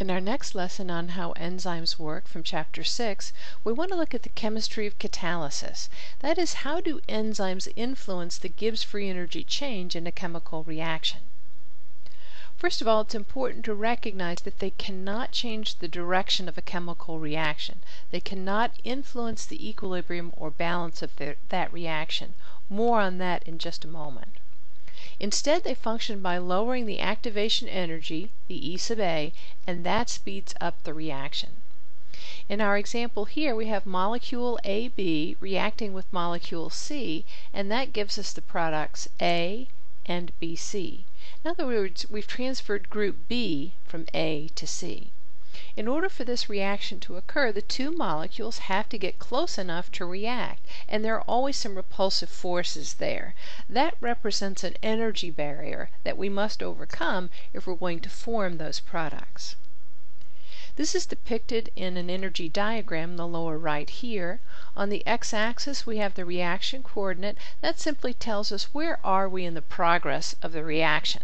In our next lesson on how enzymes work from chapter 6, we want to look at the chemistry of catalysis. That is, how do enzymes influence the Gibbs free energy change in a chemical reaction? First of all, it's important to recognize that they cannot change the direction of a chemical reaction. They cannot influence the equilibrium or balance of that reaction. More on that in just a moment. Instead, they function by lowering the activation energy, the E sub A, and that speeds up the reaction. In our example here, we have molecule AB reacting with molecule C, and that gives us the products A and BC. In other words, we've transferred group B from A to C. In order for this reaction to occur, the two molecules have to get close enough to react, and there are always some repulsive forces there. That represents an energy barrier that we must overcome if we're going to form those products. This is depicted in an energy diagram in the lower right here. On the x-axis we have the reaction coordinate. That simply tells us where are we in the progress of the reaction.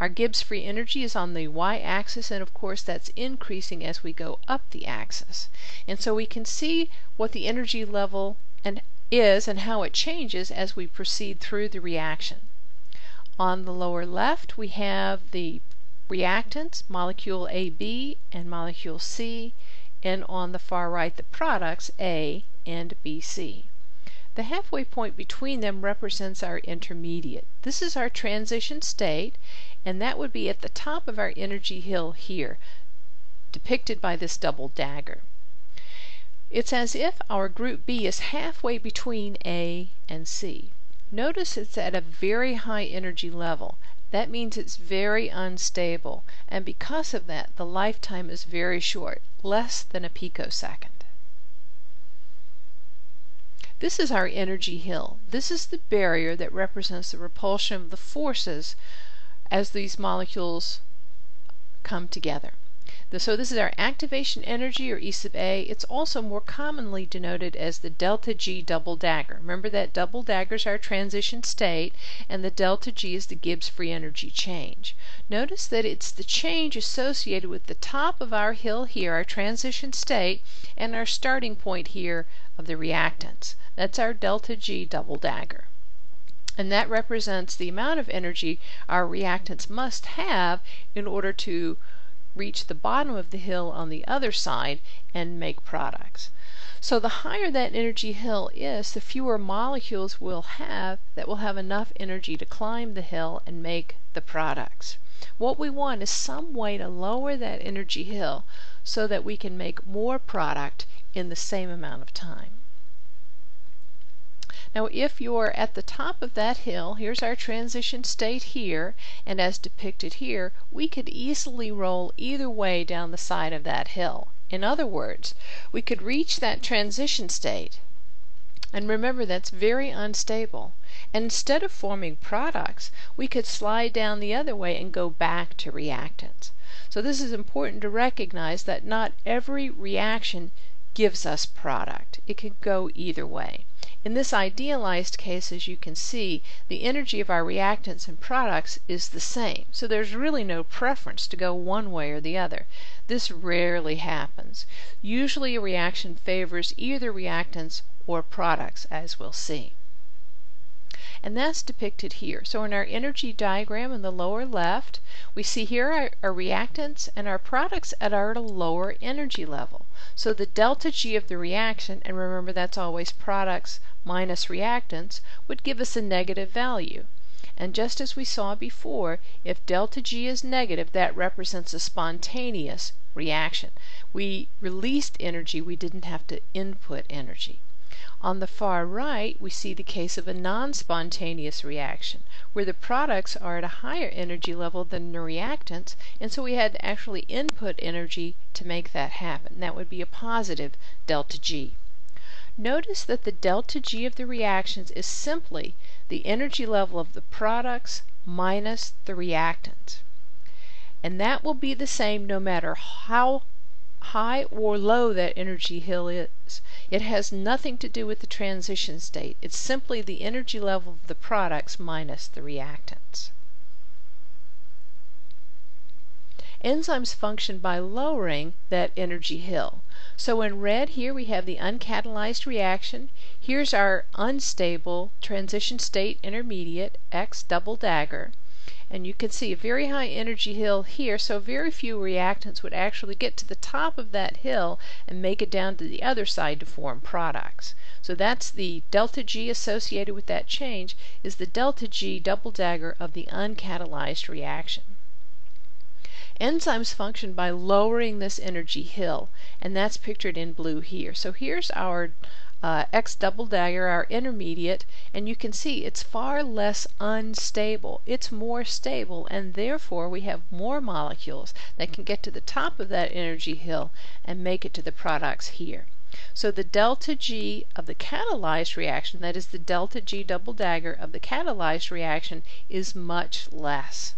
Our Gibbs free energy is on the y-axis and of course that's increasing as we go up the axis. And so we can see what the energy level and is and how it changes as we proceed through the reaction. On the lower left we have the reactants, molecule AB and molecule C, and on the far right the products A and BC. The halfway point between them represents our intermediate. This is our transition state, and that would be at the top of our energy hill here, depicted by this double dagger. It's as if our group B is halfway between A and C. Notice it's at a very high energy level. That means it's very unstable, and because of that, the lifetime is very short, less than a picosecond. This is our energy hill. This is the barrier that represents the repulsion of the forces as these molecules come together. So this is our activation energy, or E sub A. It's also more commonly denoted as the delta G double dagger. Remember that double dagger is our transition state, and the delta G is the Gibbs free energy change. Notice that it's the change associated with the top of our hill here, our transition state, and our starting point here of the reactants. That's our delta G double dagger and that represents the amount of energy our reactants must have in order to reach the bottom of the hill on the other side and make products. So the higher that energy hill is, the fewer molecules we'll have that will have enough energy to climb the hill and make the products. What we want is some way to lower that energy hill so that we can make more product in the same amount of time. Now if you're at the top of that hill, here's our transition state here, and as depicted here, we could easily roll either way down the side of that hill. In other words, we could reach that transition state, and remember that's very unstable, and instead of forming products, we could slide down the other way and go back to reactants. So this is important to recognize that not every reaction gives us product. It could go either way. In this idealized case, as you can see, the energy of our reactants and products is the same, so there's really no preference to go one way or the other. This rarely happens. Usually a reaction favors either reactants or products, as we'll see. And that's depicted here. So in our energy diagram in the lower left, we see here our, our reactants and our products at our lower energy level. So the delta G of the reaction, and remember that's always products minus reactants, would give us a negative value. And just as we saw before, if delta G is negative, that represents a spontaneous reaction. We released energy, we didn't have to input energy. On the far right, we see the case of a non-spontaneous reaction, where the products are at a higher energy level than the reactants, and so we had to actually input energy to make that happen. That would be a positive delta G. Notice that the delta G of the reactions is simply the energy level of the products minus the reactants. And that will be the same no matter how high or low that energy hill is. It has nothing to do with the transition state. It's simply the energy level of the products minus the reactants. Enzymes function by lowering that energy hill. So in red here we have the uncatalyzed reaction. Here's our unstable transition state intermediate, X double dagger. And you can see a very high energy hill here, so very few reactants would actually get to the top of that hill and make it down to the other side to form products. So that's the delta G associated with that change is the delta G double dagger of the uncatalyzed reaction. Enzymes function by lowering this energy hill, and that's pictured in blue here. So here's our uh, X double dagger, our intermediate, and you can see it's far less unstable. It's more stable, and therefore we have more molecules that can get to the top of that energy hill and make it to the products here. So the delta G of the catalyzed reaction, that is the delta G double dagger of the catalyzed reaction, is much less.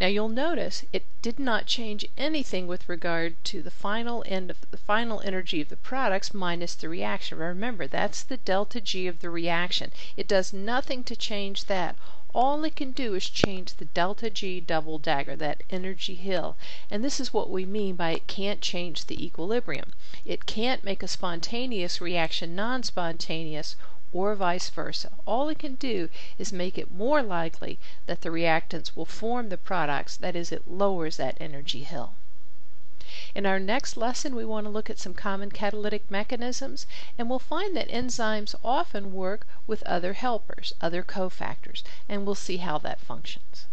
Now you'll notice it did not change anything with regard to the final end of the final energy of the products minus the reaction. Remember, that's the delta G of the reaction. It does nothing to change that. All it can do is change the delta G double dagger, that energy hill. And this is what we mean by it can't change the equilibrium. It can't make a spontaneous reaction non-spontaneous or vice versa. All it can do is make it more likely that the reactants will form the products, that is, it lowers that energy hill. In our next lesson, we want to look at some common catalytic mechanisms, and we'll find that enzymes often work with other helpers, other cofactors, and we'll see how that functions.